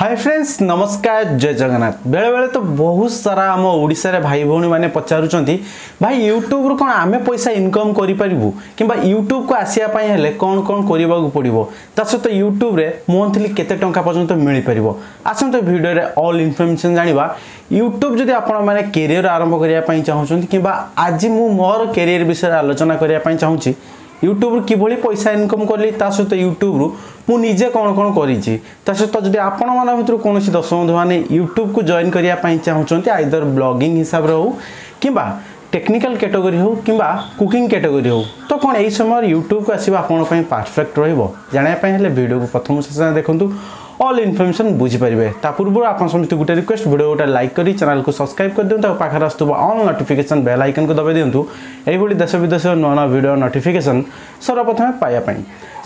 high friends ନମସ୍କାର ଜୟ ଜଗନ୍ନାଥ ବେଳେବେଳେ ତ ବହୁତ ସାରା ଆମ ଓଡ଼ିଶାରେ ଭାଇ ଭଉଣୀମାନେ ପଚାରୁଛନ୍ତି ଭାଇ ୟୁଟ୍ୟୁବରୁ କ'ଣ ଆମେ ପଇସା ଇନକମ୍ କରିପାରିବୁ କିମ୍ବା ୟୁଟ୍ୟୁବକୁ ଆସିବା ପାଇଁ ହେଲେ କ'ଣ କ'ଣ କରିବାକୁ ପଡ଼ିବ ତା ସହିତ ୟୁଟ୍ୟୁବରେ ମନ୍ଥଲି କେତେ ଟଙ୍କା ପର୍ଯ୍ୟନ୍ତ ମିଳିପାରିବ ଆସନ୍ତୁ ଭିଡ଼ିଓରେ ଅଲ୍ ଇନଫର୍ମେସନ୍ ଜାଣିବା ୟୁଟ୍ୟୁବ୍ ଯଦି ଆପଣମାନେ କେରିୟର ଆରମ୍ଭ କରିବା ପାଇଁ ଚାହୁଁଛନ୍ତି କିମ୍ବା ଆଜି ମୁଁ ମୋର କେରିୟର ବିଷୟରେ ଆଲୋଚନା କରିବା ପାଇଁ ଚାହୁଁଛି ୟୁଟ୍ୟୁବରୁ କିଭଳି ପଇସା ଇନକମ୍ କଲି ତା ସହିତ ୟୁଟ୍ୟୁବରୁ ମୁଁ ନିଜେ କ'ଣ କ'ଣ କରିଛି ତା ସହିତ ଯଦି ଆପଣମାନଙ୍କ ଭିତରୁ କୌଣସି ଦର୍ଶକ ବନ୍ଧୁମାନେ ୟୁଟ୍ୟୁବକୁ ଜଏନ୍ କରିବା ପାଇଁ ଚାହୁଁଛନ୍ତି ଆଇଦର ବ୍ଲଗିଂ ହିସାବରେ ହେଉ କିମ୍ବା টেকনিকাল ক্যাটেগরি হোক কিংবা কুকিং ক্যাটেগরি হোক তো কোণ এই সময় ইউট্যুবকে আসবে আপনার পারফেক্ট রহব জাঁয়া হলে ভিডিওকে প্রথম শেষ দেখুন অল ইনফরমেশন বুঝিপারে তা পূর্ব আপনার সমস্ত গোটে রিকোয়েস্ট ভিডিও গোটা লাইক করে চ্যানেলকে সবসক্রাইব করে দিও পাখে আসুক অল নোটিফিকেসন বেল আইকনকে দবাই দিও এইভাবে দেশ বিদেশ নূ নূ ভিডিও নোটিফিকেসন সর্বপ্রথমে পাইয়া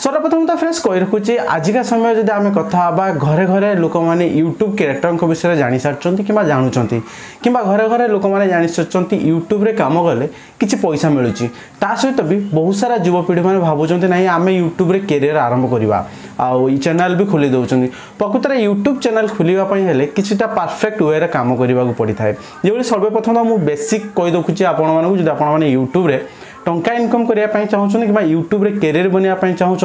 ସର୍ବପ୍ରଥମ ତ ଫ୍ରେଣ୍ଡସ୍ କହି ରଖୁଛି ଆଜିକା ସମୟ ଯଦି ଆମେ କଥା ହେବା ଘରେ ଘରେ ଲୋକମାନେ ୟୁଟ୍ୟୁବ୍ କ୍ୟାରେକ୍ଟରଙ୍କ ବିଷୟରେ ଜାଣିସାରିଛନ୍ତି କିମ୍ବା ଜାଣୁଛନ୍ତି କିମ୍ବା ଘରେ ଘରେ ଲୋକମାନେ ଜାଣିସାରିଛନ୍ତି ୟୁଟ୍ୟୁବ୍ରେ କାମ କଲେ କିଛି ପଇସା ମିଳୁଛି ତା ସହିତ ବି ବହୁତ ସାରା ଯୁବପିଢ଼ିମାନେ ଭାବୁଛନ୍ତି ନାହିଁ ଆମେ ୟୁଟ୍ୟୁବ୍ରେ କ୍ୟାରିୟର୍ ଆରମ୍ଭ କରିବା ଆଉ ଏଇ ଚ୍ୟାନେଲ୍ ବି ଖୋଲି ଦେଉଛନ୍ତି ପ୍ରକୃତରେ ୟୁଟ୍ୟୁବ୍ ଚ୍ୟାନେଲ୍ ଖୋଲିବା ପାଇଁ ହେଲେ କିଛିଟା ପରଫେକ୍ଟ ୱେରେ କାମ କରିବାକୁ ପଡ଼ିଥାଏ ଯେଭଳି ସର୍ବପ୍ରଥମ ମୁଁ ବେସିକ୍ କହିଦେଖୁଛି ଆପଣମାନଙ୍କୁ ଯଦି ଆପଣମାନେ ୟୁଟ୍ୟୁବ୍ରେ টঙ্কা ইনকম করা চাহুন কিংবা ইউট্যুব্রে কেরিয়ার বনাইয়া চাহুন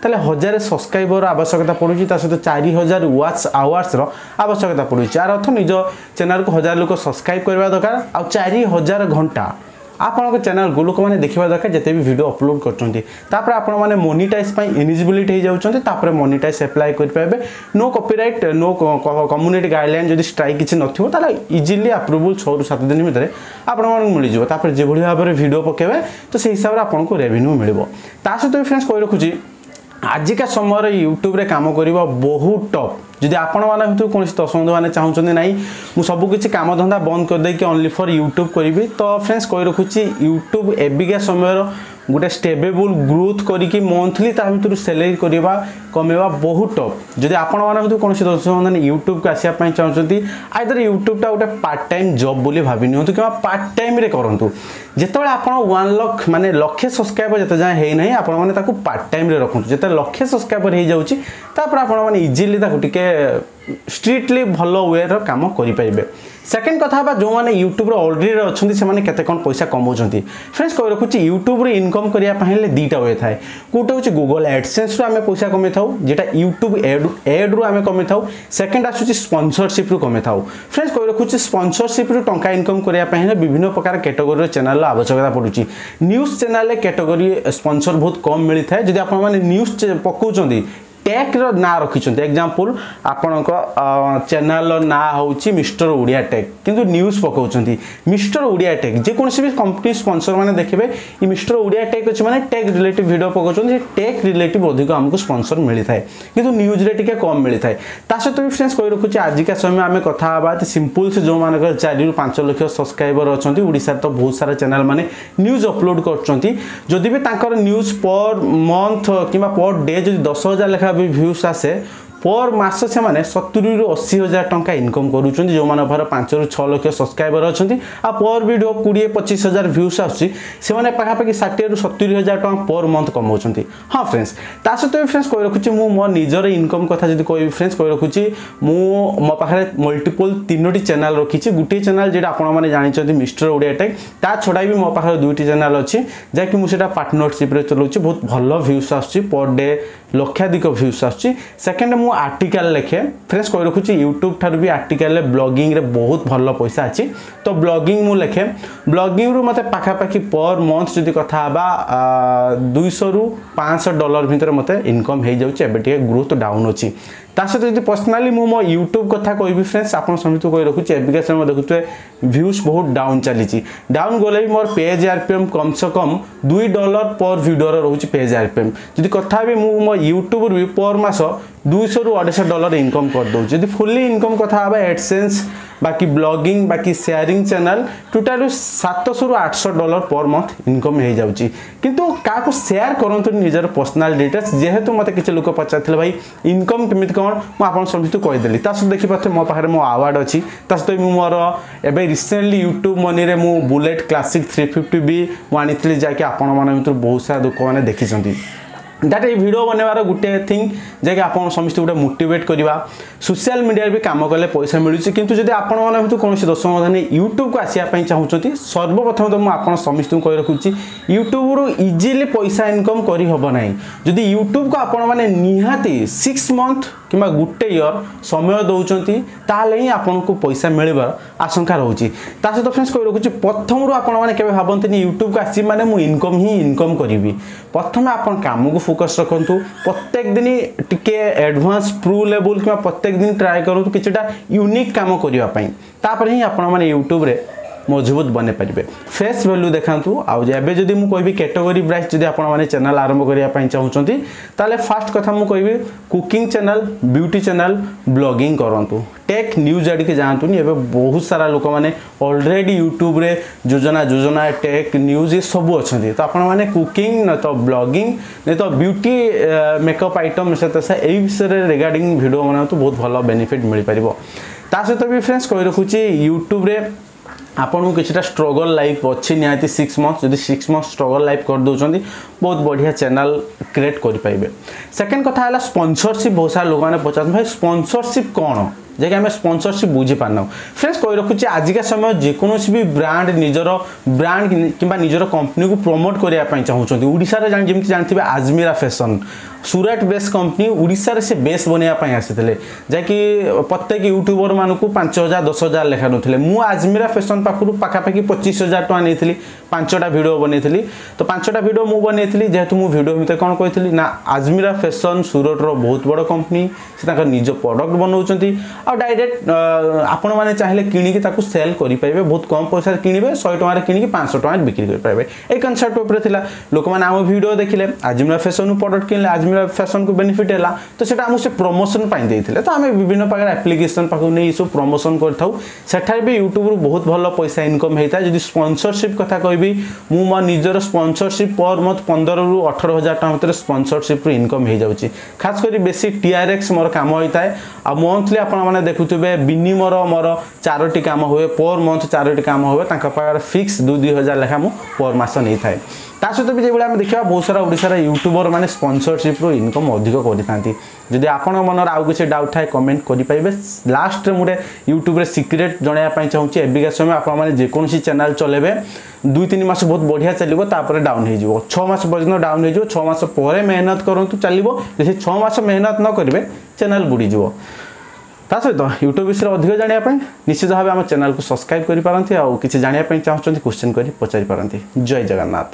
তাহলে হাজার সবসক্রাইবর আবশ্যকতা পড়ুছি তা সহ চারি হাজার ওয়াচ আওয়ার্সর আবশ্যকতা পড়ুছি আর অর্থ নিজ চ্যানেলকে হাজার লোক সবসক্রাইব করা দরকার আর চারি হাজার ঘণ্টা ଆପଣଙ୍କ ଚ୍ୟାନେଲ୍ ଲୋକମାନେ ଦେଖିବା ଦରକାର ଯେତେ ବି ଭିଡ଼ିଓ ଅପଲୋଡ଼ କରୁଛନ୍ତି ତାପରେ ଆପଣମାନେ ମୋନିଟାଇଜ୍ ପାଇଁ ଇନିଜିବିଲିଟି ହେଇଯାଉଛନ୍ତି ତାପରେ ମୋନିଟାଇଜ୍ ଆପ୍ଲାଏ କରିପାରିବେ no copyright no community guideline ଯଦି ଷ୍ଟ୍ରାଇକ୍ କିଛି ନଥିବ ତାହେଲେ ଇଜିଲି ଆପ୍ରୁଭାଲ୍ ଛଅରୁ ସାତ ଦିନ ଭିତରେ ଆପଣମାନଙ୍କୁ ମିଳିଯିବ ତାପରେ ଯେଭଳି ଭାବରେ ଭିଡ଼ିଓ ପକାଇବେ ତ ସେହି ହିସାବରେ ଆପଣଙ୍କୁ ରେଭିନ୍ୟୁ ମିଳିବ ତା ସହିତ ବି ଫ୍ରେଣ୍ଡସ୍ କହି ରଖୁଛି ଆଜିକା ସମୟରେ ୟୁଟ୍ୟୁବରେ କାମ କରିବା ବହୁତ ଟପ୍ যদি ଆପଣମାନଙ୍କ ଭିତରୁ କୌଣସି ଦର୍ଶକ ବନ୍ଧୁମାନେ ଚାହୁଁଛନ୍ତି ନାହିଁ ମୁଁ ସବୁକିଛି କାମଧନ୍ଦା ବନ୍ଦ କରିଦେଇକି ଓନ୍ଲି ଫର୍ ୟୁଟ୍ୟୁବ୍ କରିବି ତ ଫ୍ରେଣ୍ଡସ୍ କହି ରଖୁଛି ୟୁଟ୍ୟୁବ୍ ଏବିକା ସମୟର ଗୋଟେ ଷ୍ଟେବେବୁଲ୍ ଗ୍ରୋଥ୍ କରିକି ମନ୍ଥଲି ତା ଭିତରୁ ସେଲେରୀ କରିବା କମେଇବା ବହୁତ ଟପ୍ ଯଦି ଆପଣମାନଙ୍କ ଭିତରୁ କୌଣସି ଦର୍ଶକ ମାନେ ୟୁଟ୍ୟୁବ୍କୁ ଆସିବା ପାଇଁ ଚାହୁଁଛନ୍ତି ଆଇଦର ୟୁଟ୍ୟୁବ୍ଟା ଗୋଟେ ପାର୍ଟ ଟାଇମ୍ ଜବ୍ ବୋଲି ଭାବି ନିଅନ୍ତୁ କିମ୍ବା ପାର୍ଟ ଟାଇମ୍ରେ କରନ୍ତୁ ଯେତେବେଳେ ଆପଣ ୱାନ୍ ଲକ୍ଷ ମାନେ ଲକ୍ଷେ ସବସ୍କ୍ରାଇବର ଯେତେ ଯାଏଁ ହେଇନାହିଁ ଆପଣମାନେ ତାକୁ ପାର୍ଟ ଟାଇମ୍ରେ ରଖନ୍ତୁ ଯେତେବେଳେ ଲକ୍ଷେ ସବସ୍କ୍ରାଇବର ହେଇଯାଉଛି ତାପରେ ଆପଣମାନେ ଇଜିଲି ତାକୁ ଟିକେ ଷ୍ଟ୍ରିକ୍ଟଲି ଭଲ ୱେର କାମ କରିପାରିବେ ସେକେଣ୍ଡ କଥା ହେବା ଯେଉଁମାନେ ୟୁଟ୍ୟୁବ୍ର ଅଲରେଡ଼ି ଅଛନ୍ତି ସେମାନେ କେତେ କ'ଣ ପଇସା କମାଉଛନ୍ତି ଫ୍ରେଣ୍ଡସ୍ କହି ରଖୁଛି ୟୁଟ୍ୟୁବ୍ରୁ ଇନକମ୍ କରିବା ପାଇଁ ହେଲେ ଦୁଇଟା ୱେ ଥାଏ କେଉଁଟା ହେଉଛି ଗୁଗଲ୍ ଆଡ଼ସେନ୍ସରୁ ଆମେ ପଇସା କମେଇଥାଉ ଯେଉଁଟା ୟୁଟ୍ୟୁବ୍ ଏଡ୍ ଏଡ୍ରୁ ଆମେ କମେଇଥାଉ ସେକେଣ୍ଡ ଆସୁଛି ସ୍ପନ୍ସରସିପ୍ରୁ କମେଇଥାଉ ଫ୍ରେଣ୍ଡସ୍ କହି ରଖୁଛି ସ୍ପନ୍ସରସିପ୍ରୁ ଟଙ୍କା ଇନକମ୍ କରିବା ପାଇଁ ହେଲେ ବିଭିନ୍ନ ପ୍ରକାର କ୍ୟାଟେଗୋରିର ଚ୍ୟାନେଲ୍ର ଆବଶ୍ୟକତା ପଡ଼ୁଛି ନ୍ୟୁଜ୍ ଚ୍ୟାନେଲ୍ରେ କ୍ୟାଟେଗୋରି ସ୍ପନ୍ସର ବହୁତ କମ୍ ମିଳିଥାଏ ଯଦି ଆପଣମାନେ ନ୍ୟୁଜ୍ ପକାଉଛନ୍ତି टेक्र नाँ रखिन्छ एक्जामपल ଆପଣଙ୍କ ଚ୍ୟାନେଲ୍ର ନାଁ ହେଉଛି ମିଷ୍ଟର ଓଡ଼ିଆ ଟେକ୍ କିନ୍ତୁ ନ୍ୟୁଜ୍ ପକାଉଛନ୍ତି ମିଷ୍ଟର ଓଡ଼ିଆ ଟେକ୍ ଯେକୌଣସି ବି କମ୍ପାନୀ ସ୍ପନ୍ସର୍ମାନେ ଦେଖିବେ ଏ ମିଷ୍ଟର ଓଡ଼ିଆ ଟେକ୍ ଅଛି ମାନେ ଟେକ୍ ରିଲେଟିଭ୍ ଭିଡ଼ିଓ ପକାଉଛନ୍ତି ସେ ଟେକ୍ ରିଲେଟିଭ୍ ଅଧିକ ଆମକୁ ସ୍ପନ୍ସର୍ ମିଳିଥାଏ କିନ୍ତୁ ନ୍ୟୁଜ୍ରେ ଟିକେ କମ୍ ମିଳିଥାଏ ତା ସହିତ ବି ଫ୍ରେଣ୍ଡସ୍ କହି ରଖୁଛି ଆଜିକା ସମୟ ଆମେ କଥା ହେବା ସିମ୍ପୁଲ୍ସ ଯେଉଁମାନଙ୍କର ଚାରିରୁ ପାଞ୍ଚ ଲକ୍ଷ ସବସ୍କ୍ରାଇବର୍ ଅଛନ୍ତି ଓଡ଼ିଶାରେ ତ ବହୁତ ସାରା ଚ୍ୟାନେଲ୍ ମାନେ ନ୍ୟୁଜ୍ ଅପଲୋଡ଼ କରୁଛନ୍ତି ଯଦି ବି ତାଙ୍କର ନ୍ୟୁଜ୍ ପର୍ ମନ୍ଥ କିମ୍ବା ପର୍ ଡେ ଯଦି ଦଶ ହଜାର ଲେଖା ବି ଭ୍ୟୁଜ୍ ଆସେ ପର୍ ମାସ ସେମାନେ ସତୁରିରୁ ଅଶୀ ହଜାର ଟଙ୍କା ଇନକମ୍ କରୁଛନ୍ତି ଯେଉଁମାନଙ୍କ ପାଖରେ ପାଞ୍ଚରୁ ଛଅ ଲକ୍ଷ ସବସ୍କ୍ରାଇବର ଅଛନ୍ତି ଆଉ ପର୍ ଭିଡ଼ିଓ କୋଡ଼ିଏ ପଚିଶ ହଜାର ଭ୍ୟୁଜ୍ ଆସୁଛି ସେମାନେ ପାଖାପାଖି ଷାଠିଏରୁ ସତୁରି ହଜାର ଟଙ୍କା ପର୍ ମନ୍ଥ କମାଉଛନ୍ତି ହଁ ଫ୍ରେଣ୍ଡସ୍ ତା ସହିତ ବି ଫ୍ରେଣ୍ଡସ୍ କହି ରଖୁଛି ମୁଁ ମୋ ନିଜର ଇନକମ୍ କଥା ଯଦି କହିବି ଫ୍ରେଣ୍ଡସ୍ କହି ରଖୁଛି ମୁଁ ମୋ ପାଖରେ ମଲ୍ଟିପୁଲ୍ ତିନୋଟି ଚ୍ୟାନେଲ୍ ରଖିଛି ଗୋଟିଏ ଚ୍ୟାନେଲ୍ ଯେଉଁଟା ଆପଣମାନେ ଜାଣିଛନ୍ତି ମିଷ୍ଟର ଓଡ଼ିଆ ଟେକ୍ ତା ଛଡ଼ା ବି ମୋ ପାଖରେ ଦୁଇଟି ଚ୍ୟାନେଲ୍ ଅଛି ଯାହାକି ମୁଁ ସେଇଟା ପାର୍ଟନରସିପ୍ରେ ଚଲାଉଛି ବହୁତ ଭଲ ଭ୍ୟୁଜ୍ ଆସୁଛି ପର୍ ଡେ ଲକ୍ଷାଧିକ ଭ୍ୟୁଜ୍ ଆସୁଛି ସେକେଣ୍ଡ ମୁଁ ଆର୍ଟିକାଲ୍ ଲେଖେ ଫ୍ରେଶ୍ କହି ରଖୁଛି ୟୁଟ୍ୟୁବ୍ ଠାରୁ ବି ଆର୍ଟିକାଲ୍ରେ ବ୍ଲଗିଂରେ ବହୁତ ଭଲ ପଇସା ଅଛି ତ ବ୍ଲଗିଂ ମୁଁ ଲେଖେ ବ୍ଲଗିଂରୁ ମୋତେ ପାଖାପାଖି ପର୍ ମନ୍ଥ ଯଦି କଥା ହେବା ଦୁଇଶହରୁ ପାଞ୍ଚଶହ ଡଲାର ଭିତରେ ମୋତେ ଇନକମ୍ ହେଇଯାଉଛି ଏବେ ଟିକେ ଗ୍ରୋଥ୍ ଡାଉନ୍ ଅଛି ତା ସହିତ ଯଦି ପର୍ସନାଲି ମୁଁ ମୋ ୟୁଟ୍ୟୁବ୍ କଥା କହିବି ଫ୍ରେଣ୍ଡସ୍ ଆପଣ ସମସ୍ତଙ୍କୁ କହି ରଖୁଛି ଏବିକା ସମୟ ଦେଖୁଥିବେ ଭ୍ୟୁଜ୍ ବହୁତ ଡାଉନ୍ ଚାଲିଛି ଡାଉନ୍ ଗଲେ ବି ମୋର ପେଜ୍ ଆର୍ ପି ଏମ୍ କମ୍ ସେ କମ୍ ଦୁଇ ଡଲର ପର୍ ଭିଡ଼ିଓର ରହୁଛି ପେଜ୍ ଆର୍ ପି ଏମ୍ ଯଦି କଥା ହେବି ମୁଁ ମୋ ୟୁଟ୍ୟୁବ୍ରୁ ବି ପର୍ ମାସ ଦୁଇଶହରୁ ଅଢ଼େଇଶହ ଡଲର ଇନକମ୍ କରିଦେଉଛି ଯଦି ଫୁଲି ଇନକମ୍ କଥା ହେବା ଏଡ଼ସେନ୍ସ ବାକି ବ୍ଲଗିଂ ବାକି ସେୟାରିଂ ଚ୍ୟାନେଲ୍ ଟୋଟାଲରୁ ସାତଶହରୁ ଆଠଶହ ଡଲର ପର୍ ମନ୍ଥ ଇନକମ୍ ହେଇଯାଉଛି କିନ୍ତୁ କାହାକୁ ସେୟାର କରନ୍ତୁନି ନିଜର ପର୍ସନାଲ୍ ଡିଟେଲ୍ସ ଯେହେତୁ ମୋତେ କିଛି ଲୋକ ପଚାରିଥିଲେ ଭାଇ ଇନକମ୍ କେମିତି କ'ଣ ମୁଁ ଆପଣ ସମସ୍ତଙ୍କୁ କହିଦେଲି ତା ସହିତ ଦେଖିପାରୁଥିବେ ମୋ ପାଖରେ ମୋ ଆୱାର୍ଡ଼ ଅଛି ତା ସହିତ ମୁଁ ମୋର ଏବେ ରିସେଣ୍ଟଲି ୟୁଟ୍ୟୁବ୍ ମନିରେ ମୁଁ ବୁଲେଟ୍ କ୍ଲାସିକ୍ ଥ୍ରୀ ଫିଫ୍ଟି ବି ମୁଁ ଆଣିଥିଲି ଯାହାକି ଆପଣମାନଙ୍କ ଭିତରୁ ବହୁତ ସାରା ଲୋକମାନେ ଦେଖିଛନ୍ତି ଦ୍ୟାଟ୍ ଏଇ ଭିଡ଼ିଓ ବନେଇବାର ଗୋଟେ ଥିଙ୍ଗ ଯାହାକି ଆପଣ ସମସ୍ତେ ଗୋଟେ ମୋଟିଭେଟ୍ କରିବା ସୋସିଆଲ ମିଡ଼ିଆରେ ବି କାମ କଲେ ପଇସା ମିଳୁଛି କିନ୍ତୁ ଯଦି ଆପଣମାନେ ଭିତରୁ କୌଣସି ଦର୍ଶକ ମାନେ ୟୁଟ୍ୟୁବକୁ ଆସିବା ପାଇଁ ଚାହୁଁଛନ୍ତି ସର୍ବପ୍ରଥମେ ତ ମୁଁ ଆପଣ ସମସ୍ତଙ୍କୁ କହି ରଖୁଛି ୟୁଟ୍ୟୁବ୍ରୁ ଇଜିଲି ପଇସା ଇନକମ୍ କରିହେବ ନାହିଁ ଯଦି ୟୁଟ୍ୟୁବ୍କୁ ଆପଣମାନେ ନିହାତି ସିକ୍ସ ମନ୍ଥ কিংবা ଗୋଟେ ଇୟର୍ ସମୟ ଦେଉଛନ୍ତି ତାହେଲେ ହିଁ ଆପଣଙ୍କୁ ପଇସା ମିଳିବାର ଆଶଙ୍କା ରହୁଛି ତା ସହିତ ଫ୍ରେଣ୍ଡସ୍ କହି ରଖୁଛି ପ୍ରଥମରୁ ଆପଣମାନେ କେବେ ଭାବନ୍ତିନି ୟୁଟ୍ୟୁବକୁ ଆସିବି ମାନେ ମୁଁ ଇନକମ୍ ହିଁ ଇନକମ୍ କରିବି ପ୍ରଥମେ ଆପଣ କାମକୁ ଫୋକସ୍ ରଖନ୍ତୁ ପ୍ରତ୍ୟେକ ଦିନ ଟିକେ ଆଡ଼ଭାନ୍ସ ପ୍ରୁ ଲେବୁଲ୍ କିମ୍ବା ପ୍ରତ୍ୟେକ ଦିନ ଟ୍ରାଏ କରନ୍ତୁ କିଛିଟା ୟୁନିକ୍ କାମ କରିବା ପାଇଁ ତାପରେ ହିଁ ଆପଣମାନେ ୟୁଟ୍ୟୁବରେ ମଜବୁତ ବନେଇପାରିବେ ଫେସ୍ ଭ୍ୟାଲ୍ୟୁ ଦେଖାନ୍ତୁ ଆଉ ଏବେ ଯଦି ମୁଁ କହିବି କ୍ୟାଟେଗୋରୀ ୱାଇଜ୍ ଯଦି ଆପଣମାନେ ଚ୍ୟାନେଲ୍ ଆରମ୍ଭ କରିବା ପାଇଁ ଚାହୁଁଛନ୍ତି ତାହେଲେ ଫାର୍ଷ୍ଟ କଥା ମୁଁ କହିବି cooking channel beauty channel blogging କରନ୍ତୁ ଟେକ୍ ନ୍ୟୁଜ୍ ଆଡ଼ିକି ଯାଆନ୍ତୁନି ଏବେ ବହୁତ ସାରା ଲୋକମାନେ ଅଲରେଡ଼ି ୟୁଟ୍ୟୁବରେ ଯୋଜନା ଯୋଜନା ଟେକ୍ ନ୍ୟୁଜ୍ ଏସବୁ ଅଛନ୍ତି ତ ଆପଣମାନେ କୁକିଂ ନୁହେଁ ତ ବ୍ଲଗିଂ ନୁହେଁ ତ ବ୍ୟୁଟି ମେକଅପ୍ ଆଇଟମ୍ ସହିତ ଏଇ ବିଷୟରେ ରିଗାର୍ଡ଼ିଂ ଭିଡ଼ିଓ ବନାନ୍ତୁ ବହୁତ ଭଲ ବେନିଫିଟ୍ ମିଳିପାରିବ ତା ସହିତ ବି ଫ୍ରେଣ୍ଡସ୍ କହି ରଖୁଛି ୟୁଟ୍ୟୁବରେ ଆପଣଙ୍କୁ କିଛିଟା ଷ୍ଟ୍ରଗଲ୍ ଲାଇଫ୍ ଅଛି ନିହାତି ସିକ୍ସ ମନ୍ଥ ଯଦି ସିକ୍ସ ମନ୍ଥ ଷ୍ଟ୍ରଗଲ୍ ଲାଇଫ୍ କରିଦେଉଛନ୍ତି ବହୁତ ବଢ଼ିଆ ଚ୍ୟାନେଲ୍ କ୍ରିଏଟ୍ କରିପାରିବେ ସେକେଣ୍ଡ କଥା ହେଲା ସ୍ପନ୍ସରସିପ୍ ବହୁତ ସାରା ଲୋକମାନେ ପଚାରୁଛନ୍ତି ଭାଇ ସ୍ପନ୍ସରସିପ୍ କ'ଣ ଯାହାକି ଆମେ ସ୍ପନ୍ସରସିପ୍ ବୁଝିପାରୁନାହୁଁ ଫ୍ରେଣ୍ଡସ୍ କହି ରଖୁଛି ଆଜିକା ସମୟ ଯେକୌଣସି ବି ବ୍ରାଣ୍ଡ ନିଜର ବ୍ରାଣ୍ଡ କିମ୍ବା ନିଜର କମ୍ପାନୀକୁ ପ୍ରମୋଟ୍ କରିବା ପାଇଁ ଚାହୁଁଛନ୍ତି ଓଡ଼ିଶାରେ ଯେମିତି ଜାଣିଥିବେ Ajmera fashion Surat base company ଓଡ଼ିଶାରେ ସେ ବେସ୍ ବନେଇବା ପାଇଁ ଆସିଥିଲେ ଯାହାକି ପ୍ରତ୍ୟେକ ୟୁଟ୍ୟୁବରମାନଙ୍କୁ ପାଞ୍ଚ ହଜାର ଦଶ ହଜାର ଲେଖା ନେଉଥିଲେ ମୁଁ ଆଜମିରା ଫ୍ୟାସନ୍ ପାଖରୁ ପାଖାପାଖି ପଚିଶ ହଜାର ଟଙ୍କା ନେଇଥିଲି ପାଞ୍ଚଟା ଭିଡ଼ିଓ ବନେଇଥିଲି ତ ପାଞ୍ଚଟା ଭିଡ଼ିଓ ମୁଁ ବନେଇଥିଲି ଯେହେତୁ ମୁଁ ଭିଡ଼ିଓ ଭିତରେ କ'ଣ କହିଥିଲି ନା ଆଜମିରା ଫ୍ୟାସନ୍ ସୁରଟର ବହୁତ ବଡ଼ କମ୍ପାନୀ ସେ ତାଙ୍କର ନିଜ ପ୍ରଡ଼କ୍ଟ ବନାଉଛନ୍ତି ଆଉ ଡାଇରେକ୍ଟ ଆପଣମାନେ ଚାହିଁଲେ କିଣିକି ତାକୁ ସେଲ୍ କରିପାରିବେ ବହୁତ କମ୍ ପଇସାରେ କିଣିବେ ଶହେ ଟଙ୍କାରେ କିଣିକି ପାଞ୍ଚଶହ ଟଙ୍କାରେ ବିକ୍ରି କରିପାରିବେ ଏଇ କନସେପ୍ଟ ଉପରେ ଥିଲା ଲୋକମାନେ ଆମ ଭିଡ଼ିଓ ଦେଖିଲେ ଆଜମିରା ଫ୍ୟାସନ୍ରୁ ପ୍ରଡ଼କ୍ଟ କିଣିଲେ ଆଜମିରା किंवा फैशन को बेनिफिट है तो ସେଇଟା ଆମକୁ ସେ ପ୍ରମୋସନ୍ ପାଇଁ ଦେଇଥିଲେ ତ ଆମେ ବିଭିନ୍ନ ପ୍ରକାର ଆପ୍ଲିକେସନ୍ ପାଖକୁ ନେଇ ଏସବୁ ପ୍ରମୋସନ୍ କରିଥାଉ ସେଠାରେ ବି ୟୁଟ୍ୟୁବରୁ ବହୁତ ଭଲ ପଇସା ଇନକମ୍ ହେଇଥାଏ ଯଦି ସ୍ପନ୍ସରସିପ୍ କଥା କହିବି ମୁଁ ମୋ ନିଜର ସ୍ପନ୍ସରସିପ୍ ପର୍ ମନ୍ଥ ପନ୍ଦରରୁ ଅଠର ହଜାର ଟଙ୍କା ଭିତରେ ସ୍ପନ୍ସରସିପ୍ରୁ ଇନକମ୍ ହେଇଯାଉଛି ଖାସ୍ କରି ବେଶୀ ଟିଆର୍ଏକ୍ସ ମୋର କାମ ହୋଇଥାଏ ଆଉ ମନ୍ଥଲି ଆପଣମାନେ ଦେଖୁଥିବେ ବିନିମର ମୋର ଚାରୋଟି କାମ ହୁଏ ପର୍ ମନ୍ଥ ଚାରୋଟି କାମ ହୁଏ ତାଙ୍କ ପାଖରେ ଫିକ୍ସ ଦୁଇ ଦୁଇ ହଜାର ଲେଖା ମୁଁ ପର୍ ମାସ ନେଇଥାଏ ତା ସହିତ ବି ଯେଭଳି ଆମେ ଦେଖିବା ବହୁତ ସାରା ଓଡ଼ିଶାର ୟୁଟ୍ୟୁବର ମାନେ ସ୍ପନ୍ସରସିପ୍ ରୁ ଇନକମ୍ ଅଧିକ କରିଥାନ୍ତି ଯଦି ଆପଣଙ୍କ ମନରେ ଆଉ କିଛି ଡାଉଟ୍ ଥାଏ କମେଣ୍ଟ କରିପାରିବେ ଲାଷ୍ଟରେ ମୁଁ ଗୋଟେ ୟୁଟ୍ୟୁବରେ ସିକ୍ରେଟ୍ ଜଣାଇବା ପାଇଁ ଚାହୁଁଛି ଏବିକା ସମୟ ଆପଣମାନେ ଯେକୌଣସି ଚ୍ୟାନେଲ୍ ଚଲେଇବେ ଦୁଇ ତିନି ମାସ ବହୁତ ବଢ଼ିଆ ଚାଲିବ ତାପରେ ଡାଉନ୍ ହେଇଯିବ ଛଅ ମାସ ପର୍ଯ୍ୟନ୍ତ ଡାଉନ୍ ହେଇଯିବ ଛଅ ମାସ ପରେ ମେହନତ କରନ୍ତୁ ଚାଲିବ ଯଦି ଛଅ ମାସ ମେହନତ ନ କରିବେ ଚ୍ୟାନେଲ୍ ବୁଡ଼ିଯିବ ତା ସହିତ ୟୁଟ୍ୟୁବ୍ ବିଷୟରେ ଅଧିକ ଜାଣିବା ପାଇଁ ନିଶ୍ଚିତ ଭାବେ ଆମ ଚ୍ୟାନେଲ୍କୁ ସବସ୍କ୍ରାଇବ୍ କରିପାରନ୍ତି ଆଉ କିଛି ଜାଣିବା ପାଇଁ ଚାହୁଁଛନ୍ତି କୋଶ୍ଚିନ୍ କରି ପଚାରିପାରନ୍ତି ଜୟ ଜଗନ୍ନାଥ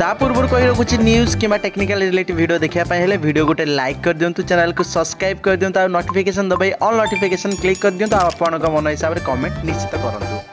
তা পূর্বর কই রাখুছি নিউজ কিংবা টেকনিকাল রিলেটেড ভিডিও দেখা হলে ভিডিও গোটে লাইক করে দিও চ্যানেল কু সবসক্রাইব করে দিও আর নোটিফিকেসন দবাই অল নোটিফিকেসন ক্লিক করে দিও আপনার মন হিসাবে কমেন্ট নিশ্চিত করতু